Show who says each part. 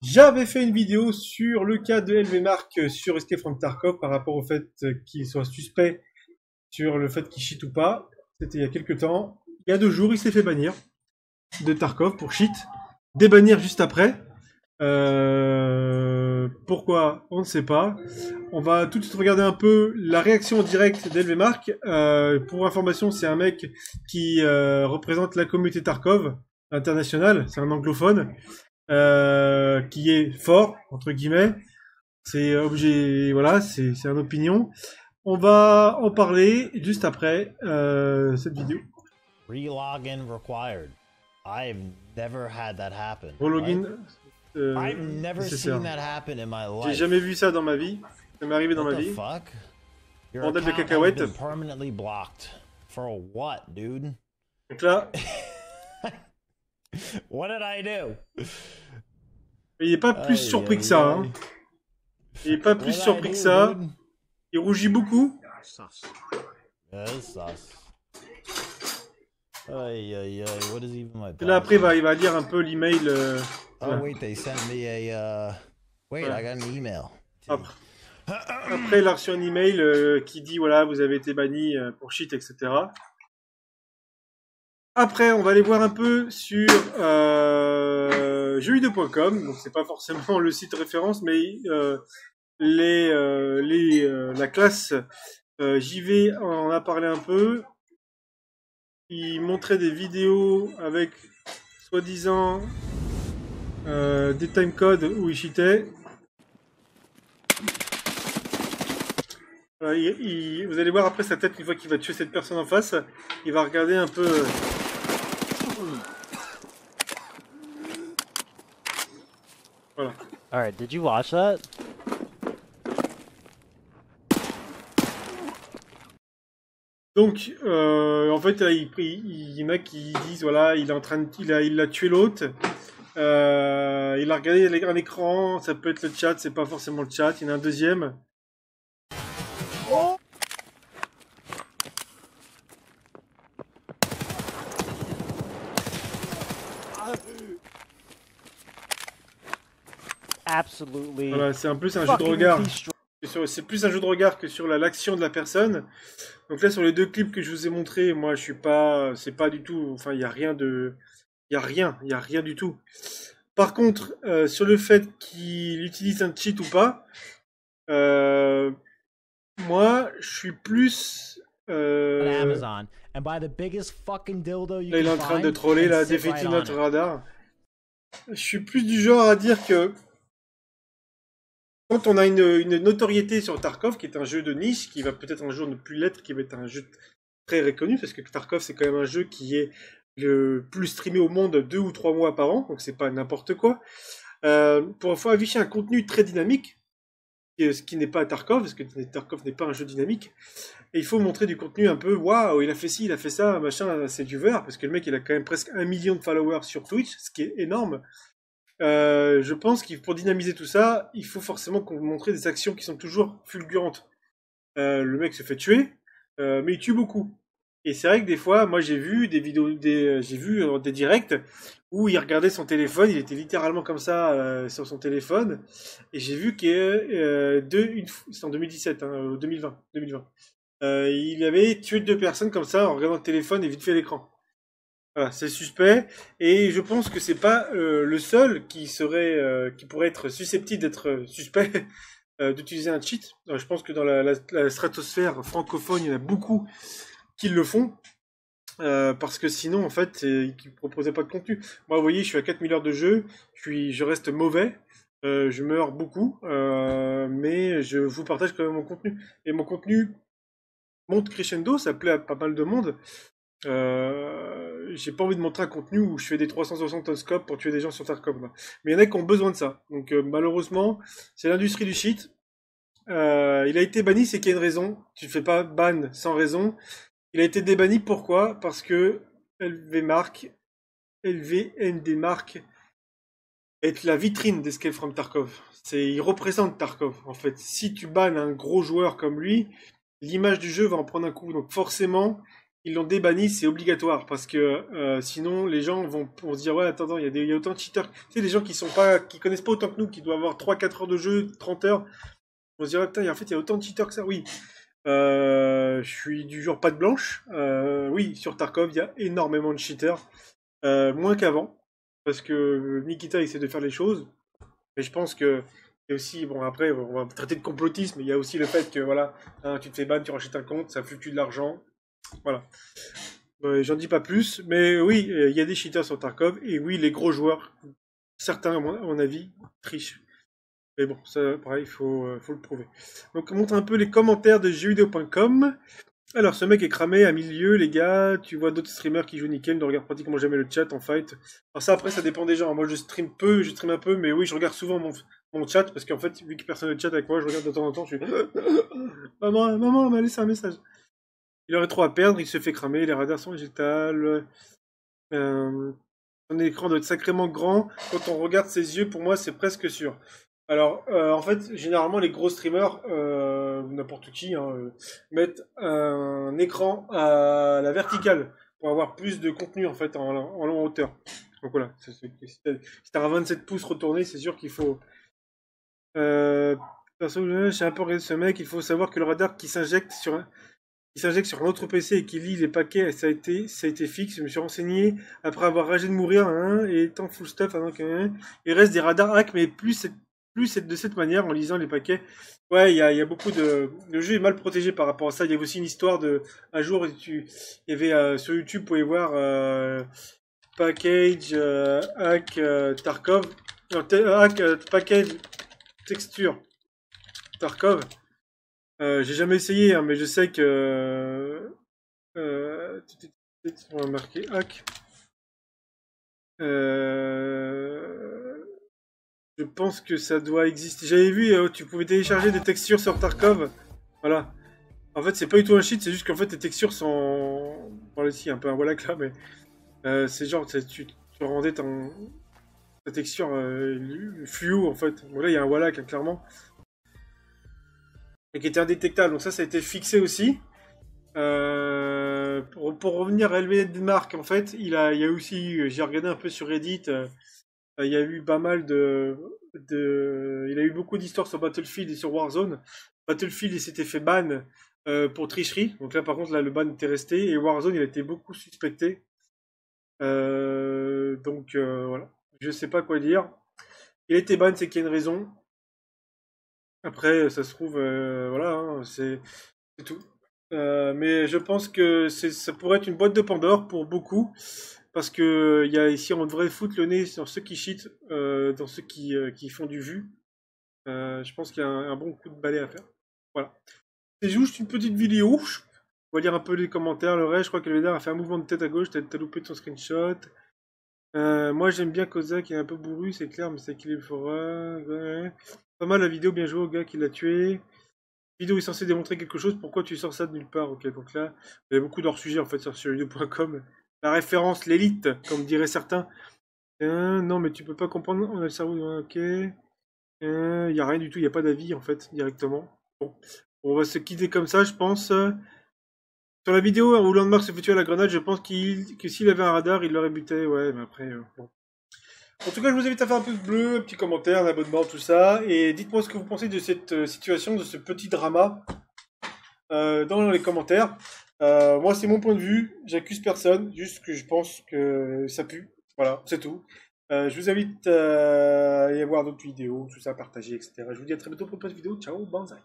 Speaker 1: J'avais fait une vidéo sur le cas de LV Mark sur Escape from Tarkov par rapport au fait qu'il soit suspect sur le fait qu'il cheat ou pas. C'était il y a quelques temps. Il y a deux jours, il s'est fait bannir de Tarkov pour cheat. Débannir juste après. Euh, pourquoi On ne sait pas. On va tout de suite regarder un peu la réaction en direct d'Elve Mark. Euh, pour information, c'est un mec qui euh, représente la communauté Tarkov internationale. C'est un anglophone qui est fort entre guillemets. C'est objet, voilà, c'est c'est une opinion. On va en parler juste après cette vidéo.
Speaker 2: Relogin required. I've never had that happen.
Speaker 1: Relogin.
Speaker 2: right?
Speaker 1: euh,
Speaker 2: I've never
Speaker 1: nécessaire.
Speaker 2: seen that happen in my
Speaker 1: J'ai
Speaker 2: life.
Speaker 1: jamais vu ça dans ma vie. Ça m'est arrivé dans
Speaker 2: What
Speaker 1: ma vie.
Speaker 2: fuck? Your
Speaker 1: Bordel de
Speaker 2: permanently blocked. For what, dude?
Speaker 1: Donc là,
Speaker 2: What did I do?
Speaker 1: il est pas plus
Speaker 2: Aïe,
Speaker 1: surpris que ça. Hein. Il est pas plus surpris
Speaker 2: do,
Speaker 1: que ça.
Speaker 2: dude?
Speaker 1: Il rougit beaucoup.
Speaker 2: Yeah, it's sus. Aïe, aïe, aïe. What is even my
Speaker 1: Et là après, il va, il va lire un peu l'email. euh,
Speaker 2: Oh,
Speaker 1: voilà.
Speaker 2: wait, they sent me a, uh... Wait,
Speaker 1: Voilà.
Speaker 2: I got an email.
Speaker 1: Après, après, il a reçu un email euh, qui dit voilà, vous avez été banni euh, pour shit, etc. Après, on va aller voir un peu sur euh, jeuxvideo.com. Donc, c'est pas forcément le site référence, mais euh, les, euh, les, euh, la classe JV en a parlé un peu. Il montrait des vidéos avec soi-disant des timecodes où il cheatait. Vous allez voir après sa tête une fois qu'il va tuer cette personne en face. Il va regarder un peu. Voilà.
Speaker 3: Alright, did you watch that?
Speaker 1: Donc, euh, en fait, il, il, il y en a qui disent voilà, il est en train de, il a, il a tué l'autre. Euh, il a regardé un écran, ça peut être le chat, c'est pas forcément le chat. Il y en a un deuxième. Voilà, c'est un c'est un jeu de regard. C'est plus un jeu de regard que sur la- l'action de la personne. Donc là, sur les deux clips que je vous ai montrés, moi, je suis pas, c'est pas du tout. Enfin, il y a rien de, il y a rien, il y a rien du tout. Par contre, euh, sur le fait qu'il utilise un cheat ou pas, euh, moi, je suis plus.
Speaker 3: on
Speaker 1: Euh,
Speaker 3: Amazon. And buy the biggest fucking dildo you
Speaker 1: là, il est en train de troller là,
Speaker 3: sit right
Speaker 1: notre
Speaker 3: it.
Speaker 1: radar. Je suis plus du genre à dire que quand on a une, notoriété sur Tarkov, qui est un jeu de niche, qui va peut-être un jour ne plus l'être, qui va être un jeu très reconnu, parce que Tarkov c'est quand même un jeu qui est le plus streamé au monde deux ou trois mois par an, donc c'est pas n'importe quoi. Euh, pour faut afficher un contenu très dynamique, et ce qui n'est pas Tarkov, parce que Tarkov n'est pas un jeu dynamique. Et il faut montrer du contenu un peu, waouh, il a fait ci, il a fait ça, machin, c'est du vert, parce que le mec il a quand même presque un million de followers sur Twitch, ce qui est énorme. Euh, je pense qu'il pour dynamiser tout ça, il faut forcément qu'on montre des actions qui sont toujours fulgurantes. Euh, le mec se fait tuer, euh, mais il tue beaucoup. Et c'est vrai que des fois, moi j'ai vu des vidéos, j'ai vu des directs où il regardait son téléphone, il était littéralement comme ça sur son téléphone, et j'ai vu que c'est en 2017, hein, euh, 2020, 2020. Euh, il avait tué deux personnes comme ça en regardant le téléphone et vite fait l'écran. C'est suspect et je pense que c'est pas euh, le seul qui serait, euh, qui pourrait être susceptible d'être suspect euh, d'utiliser un cheat. Je pense que dans la, stratosphère francophone, il y en a beaucoup qui le font. Parce que sinon, en fait, ils ne proposaient pas de contenu. Moi, vous voyez, je suis à 4000 heures de jeu, je, reste mauvais, je meurs beaucoup, mais je vous partage quand même mon contenu. Et mon contenu monte crescendo, ça plaît à pas mal de monde. Euh, j'ai pas envie de montrer un contenu où je fais des 360 scope pour tuer des gens sur Tarkov. Mais il y en a qui ont besoin de ça. Donc euh, malheureusement, c'est l'industrie du shit. Euh, il a été banni, c'est qu'il y a une raison. Tu fais pas ban sans raison. Il a été débanni pourquoi? Parce que LV Mark, LVND Mark est la vitrine d'Escape from Tarkov. Il représente Tarkov en fait. Si tu bannes un gros joueur comme lui, l'image du jeu va en prendre un coup. Donc forcément, ils l'ont débanni, c'est obligatoire parce que euh, sinon les gens vont, se dire ouais attends, il y, a des- y a autant de cheaters. Tu sais, des gens qui sont pas, qui connaissent pas autant que nous, qui doivent avoir 3-4 heures de jeu, 30 heures. On se dirait putain, en fait il y a autant de cheaters que ça. Oui, Euh, je suis du genre pas de blanche. Euh, oui, sur Tarkov il y a énormément de cheaters, moins qu'avant parce que Nikita essaie de faire les choses. Mais je pense que et aussi, bon, après, on va traiter de complotisme, il y a aussi le fait que, voilà, hein, tu te fais ban, tu rachètes un compte, ça fluctue de l'argent? Voilà. Euh, J'en dis pas plus, mais oui, il y a des cheaters sur Tarkov, et oui, les gros joueurs, certains, à mon, avis, trichent. Mais bon, ça, pareil, il faut, euh, faut le prouver. Donc, on montre un peu les commentaires de jeuxvideo.com. Alors, ce mec est cramé à milieu, les gars. Tu vois d'autres streamers qui jouent nickel, ne regarde pratiquement jamais le chat en fight. Alors, ça, après, ça dépend des gens. Moi, je stream peu, je stream un peu, mais oui, je regarde souvent mon, chat parce qu'en fait, vu que personne ne chat avec moi, je regarde de temps en temps. Je suis maman, maman, m'a laissé un message. Il aurait trop à perdre, il se fait cramer, les radars sont végétales. Euh, son écran doit être sacrément grand. Quand on regarde ses yeux, pour moi, c'est presque sûr. Alors, euh, en fait, généralement, les gros streamers, euh, n'importe qui, hein, euh, mettent un écran à la verticale pour avoir plus de contenu en fait en, hauteur. Donc voilà, si t'as un 27 pouces retourné, c'est sûr qu'il faut. Euh, perso, j'ai un peu regardé ce mec. Il faut savoir que le radar qui s'injecte sur un, qui s'injecte sur un autre PC et qui lit les paquets, ça a été, ça a été fixe. Je me suis renseigné après avoir ragé de mourir hein, et étant full stuff. Hein, donc, hein, il reste des radars hack, mais plus c'est plus c'est de cette manière en lisant les paquets. Ouais, il y a, il y a beaucoup de. Le jeu est mal protégé par rapport à ça. Il y avait aussi une histoire de. Un jour, il y avait euh, sur YouTube, vous pouvez voir euh, package euh, hack Tarkov. Hack package texture Tarkov. Euh, J'ai jamais essayé, hein, mais je sais que. Euh, on va marquer hack. Je pense que ça doit exister. J'avais vu, euh, tu pouvais télécharger des textures sur Tarkov. Voilà. En fait, c'est pas du tout un cheat, c'est juste qu'en fait, les textures sont. Bon, là, ici, un peu un voilà là, mais. euh, c'est genre, tu, tu rendais ton. Ta texture fluo, en fait. Bon, là, il y a un voilà, là, clairement. Et qui était indétectable. Donc, ça, ça a été fixé aussi. Euh, pour, pour revenir à LV Denmark, en fait, il, a, il y a aussi. J'ai regardé un peu sur Reddit. euh, euh, il y a eu pas mal de, de... Il a eu beaucoup d'histoires sur Battlefield et sur Warzone. Battlefield, il s'était fait ban pour tricherie. Donc là, par contre, là, le ban était resté. Et Warzone, il a été beaucoup suspecté. Donc, voilà. Je sais pas quoi dire. Il a été ban, c'est qu'il y a une raison. Après, ça se trouve, euh, voilà, hein, c'est tout. Euh, mais je pense que ça pourrait être une boîte de Pandore pour beaucoup. Parce que y a ici, on devrait foutre le nez sur ceux qui cheatent, euh, dans ceux qui, qui font du vu. Je pense qu'il y a un, bon coup de balai à faire. Voilà. C'est juste une petite vidéo. On va lire un peu les commentaires. Le reste, je crois que le a fait un mouvement de tête à gauche. T'as loupé ton screenshot. Moi, j'aime bien Kozak, il est un peu bourru, c'est clair, mais c'est qu'il est. Ouais. Pas mal la vidéo, bien joué au gars qui l'a tué. La vidéo est censée démontrer quelque chose, pourquoi tu sors ça de nulle part Ok, donc là, il y a beaucoup d'hors-sujet en fait sur survideo.com. La référence, l'élite, comme diraient certains. Euh, non, mais tu peux pas comprendre, on a le cerveau, ok. Il y a rien du tout, il n'y a pas d'avis en fait, directement. Bon, on va se quitter comme ça, je pense. Sur la vidéo où Landmark se fait tuer à la grenade, je pense qu'il que s'il avait un radar, il l'aurait buté, ouais, mais après, euh, bon. En tout cas, je vous invite à faire un pouce bleu, un petit commentaire, un abonnement, tout ça, et dites-moi ce que vous pensez de cette euh, situation, de ce petit drama euh, dans les commentaires. Euh, moi, c'est mon point de vue, j'accuse personne, juste que je pense que ça pue. Voilà, c'est tout. Je vous invite à aller voir d'autres vidéos, tout ça, à partager, etc. Je vous dis à très bientôt pour une prochaine vidéo. Ciao, banzai